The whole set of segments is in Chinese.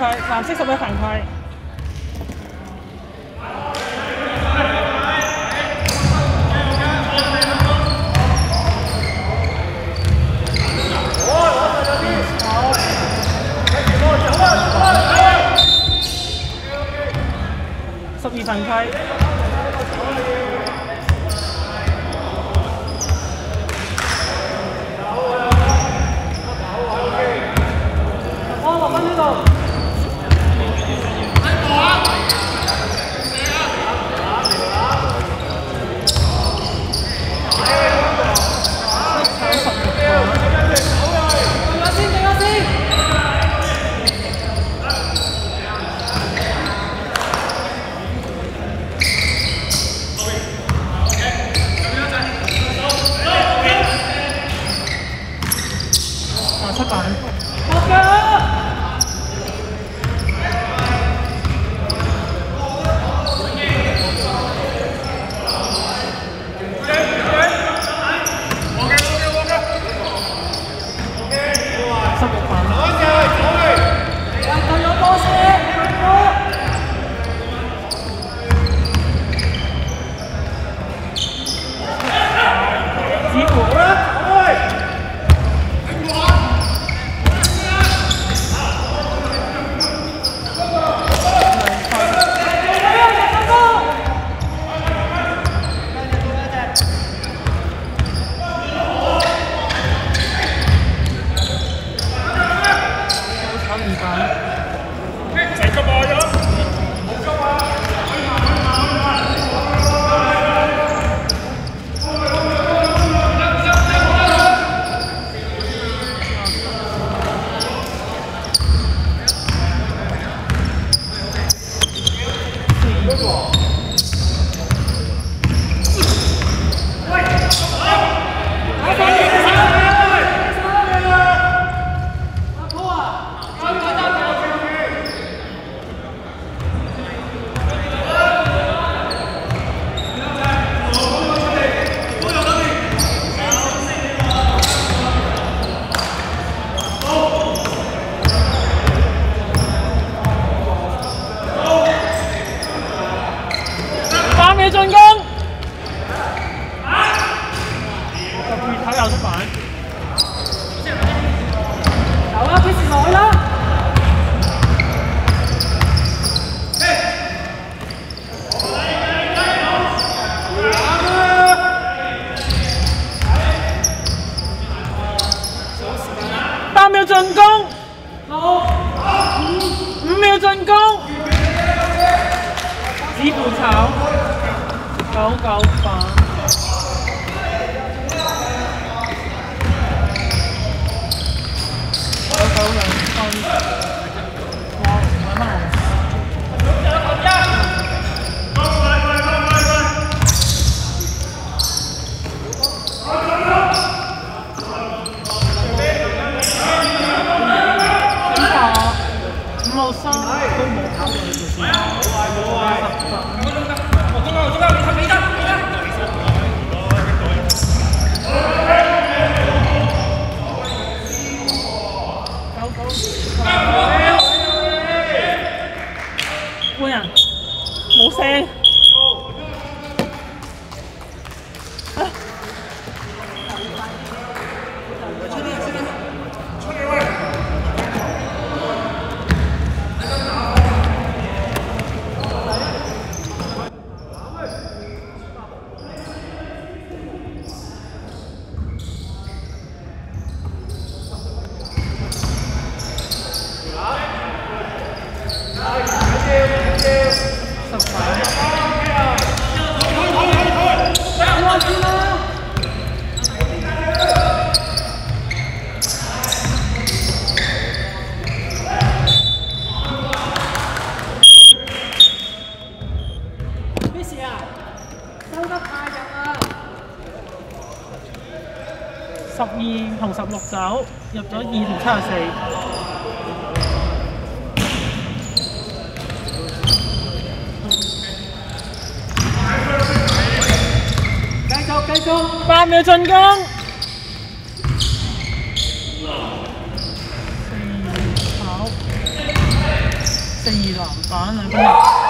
一犯規，藍色十一犯規。十二犯規。哦，落翻子父炒九九八，九九兩分，哇！兩分五號三都冇考慮到先。換人，冇聲。九入咗二同七十四，繼續繼續八秒進攻，四九四籃板啊今。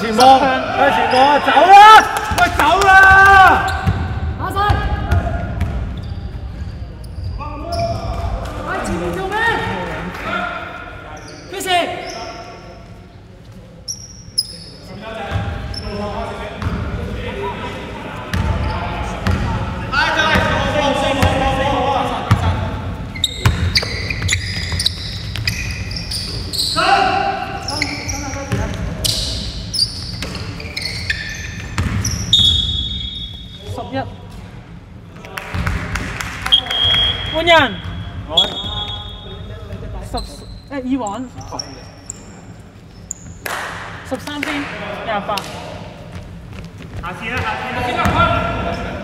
前望，向前望啊，走啊，喂，走啦。一，換人，我，十，誒，二環，十三分，一百，下次啦，下次。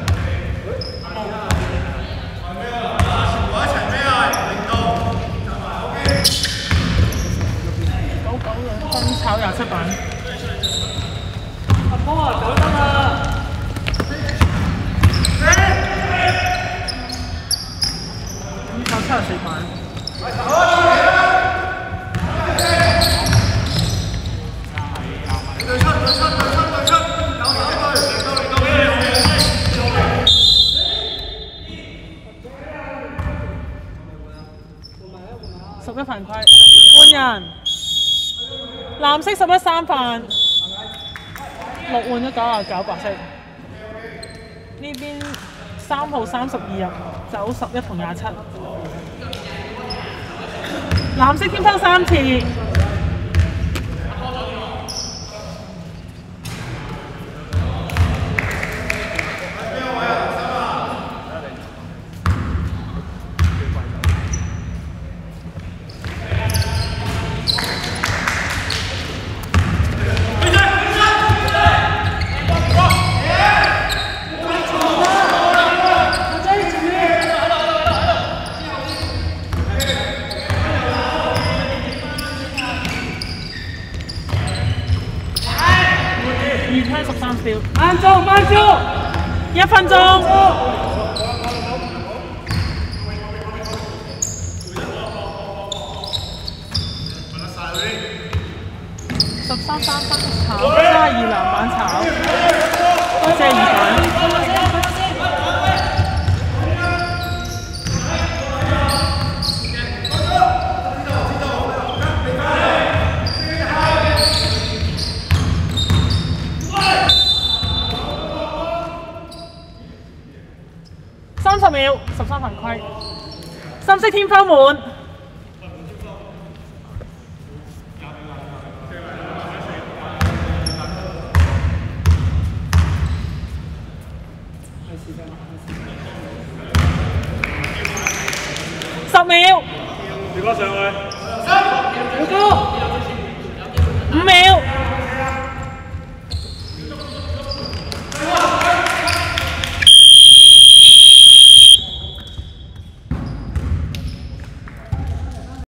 藍色十一三飯，六換咗九啊九白色。呢邊三號三十二日，走十一同廿七。藍色天生三次。慢做，慢做，一分鐘。十三三分炒，加二篮板，炒，四二。十秒，十三犯規，三色天花門。十秒，上去，五秒。